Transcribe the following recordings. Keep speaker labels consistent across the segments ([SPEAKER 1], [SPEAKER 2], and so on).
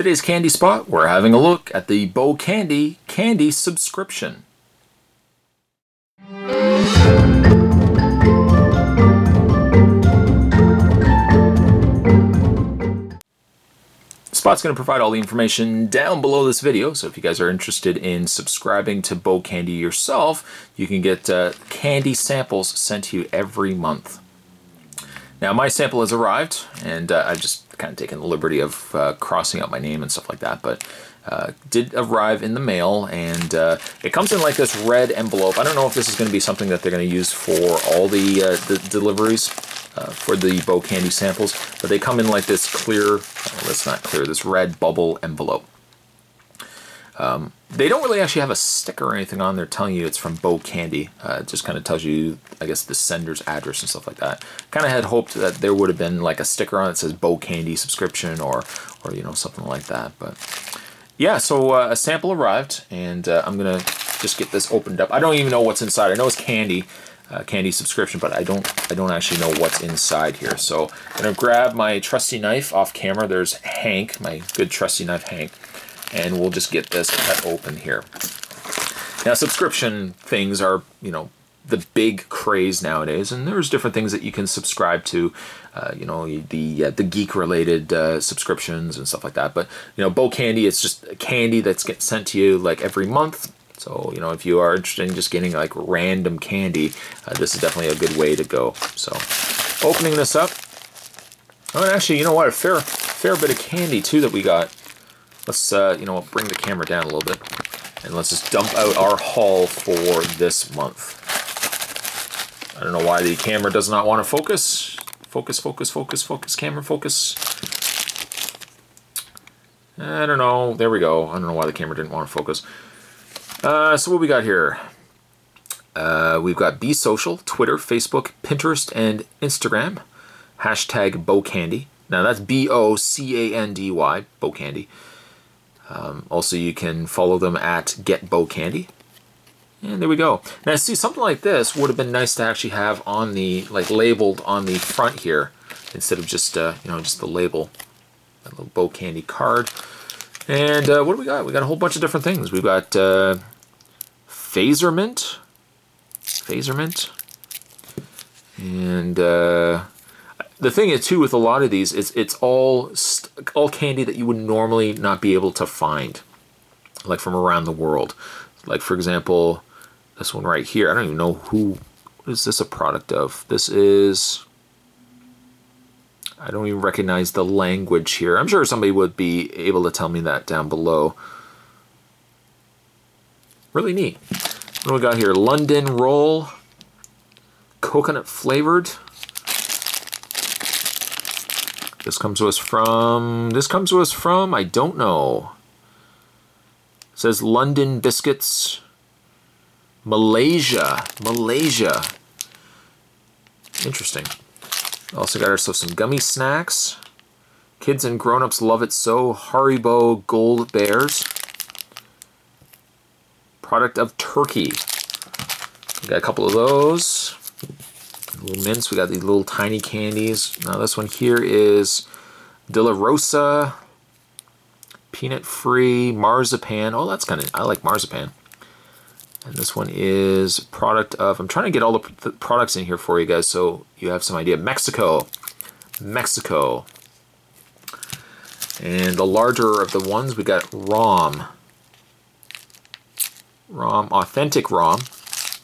[SPEAKER 1] Today's candy spot, we're having a look at the BoCandy candy subscription. Spot's going to provide all the information down below this video, so if you guys are interested in subscribing to BoCandy yourself, you can get uh, candy samples sent to you every month. Now my sample has arrived, and uh, I've just kind of taken the liberty of uh, crossing out my name and stuff like that, but uh, did arrive in the mail, and uh, it comes in like this red envelope. I don't know if this is going to be something that they're going to use for all the, uh, the deliveries uh, for the BoCandy samples, but they come in like this clear, well, that's not clear, this red bubble envelope. Um, they don't really actually have a sticker or anything on there telling you it's from BoCandy. Uh, it just kind of tells you, I guess, the sender's address and stuff like that. Kind of had hoped that there would have been like a sticker on it that says BoCandy subscription or, or you know, something like that. But yeah, so uh, a sample arrived, and uh, I'm gonna just get this opened up. I don't even know what's inside. I know it's candy, uh, candy subscription, but I don't I don't actually know what's inside here. So I'm gonna grab my trusty knife off camera. There's Hank, my good trusty knife Hank and we'll just get this cut open here. Now subscription things are, you know, the big craze nowadays, and there's different things that you can subscribe to, uh, you know, the uh, the geek related uh, subscriptions and stuff like that. But you know, BoCandy, it's just candy that's get sent to you like every month. So you know, if you are interested in just getting like random candy, uh, this is definitely a good way to go. So, opening this up. Oh, and actually, you know what? A fair fair bit of candy too that we got let's, uh, you know, bring the camera down a little bit. And let's just dump out our haul for this month. I don't know why the camera does not want to focus. Focus, focus, focus, focus, camera, focus. I don't know. There we go. I don't know why the camera didn't want to focus. Uh, so what we got here? Uh, we've got Be Social, Twitter, Facebook, Pinterest, and Instagram. Hashtag BoCandy. Now that's B-O-C-A-N-D-Y, BoCandy. Um, also, you can follow them at Get BoCandy. And there we go. Now, see, something like this would have been nice to actually have on the, like, labeled on the front here, instead of just, uh, you know, just the label. A little BoCandy card. And uh, what do we got? We got a whole bunch of different things. We've got uh, Fazermint. Fazermint. And uh, the thing is too with a lot of these is it's all all candy that you would normally not be able to find like from around the world. Like for example this one right here. I don't even know who is this a product of? This is i don't even recognize the language here. I'm sure somebody would be able to tell me that down below. Really neat. What do we got here? London roll coconut flavored this comes to us from, this comes to us from, I don't know. It says London Biscuits, Malaysia, Malaysia. Interesting. Also got ourselves some gummy snacks. Kids and grown-ups love it so. Haribo Gold Bears. Product of Turkey. We got a couple of those little mints. We got these little tiny candies. Now this one here is De La Rosa, peanut free, marzipan. Oh, that's kind of, I like marzipan. And this one is product of, I'm trying to get all the, the products in here for you guys so you have some idea. Mexico, Mexico. And the larger of the ones, we got ROM. ROM, authentic ROM,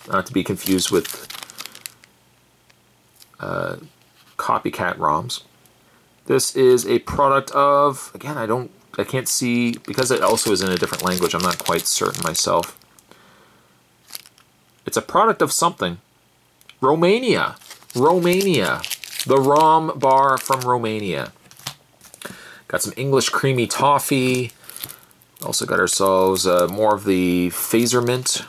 [SPEAKER 1] not to be confused with uh, copycat ROMs. This is a product of, again, I don't, I can't see, because it also is in a different language, I'm not quite certain myself. It's a product of something. Romania. Romania. The ROM bar from Romania. Got some English creamy toffee. Also got ourselves uh, more of the Fazermint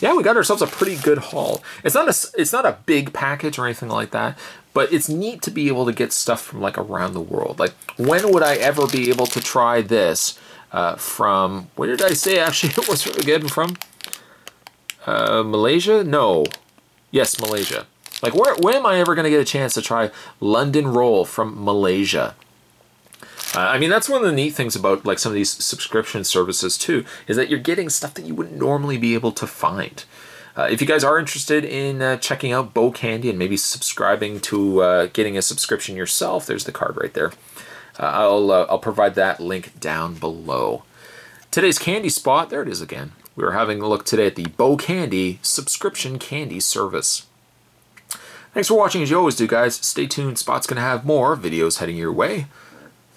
[SPEAKER 1] yeah, we got ourselves a pretty good haul. It's not a it's not a big package or anything like that, but it's neat to be able to get stuff from like around the world. Like when would I ever be able to try this uh, from where did I say actually it was again from? Uh, Malaysia? No. Yes, Malaysia. Like where when am I ever going to get a chance to try London roll from Malaysia? Uh, I mean, that's one of the neat things about like some of these subscription services too, is that you're getting stuff that you wouldn't normally be able to find. Uh, if you guys are interested in uh, checking out BoCandy and maybe subscribing to uh, getting a subscription yourself, there's the card right there. Uh, I'll uh, I'll provide that link down below. Today's candy spot, there it is again. We are having a look today at the BoCandy subscription candy service. Thanks for watching as you always do, guys. Stay tuned. Spot's going to have more videos heading your way.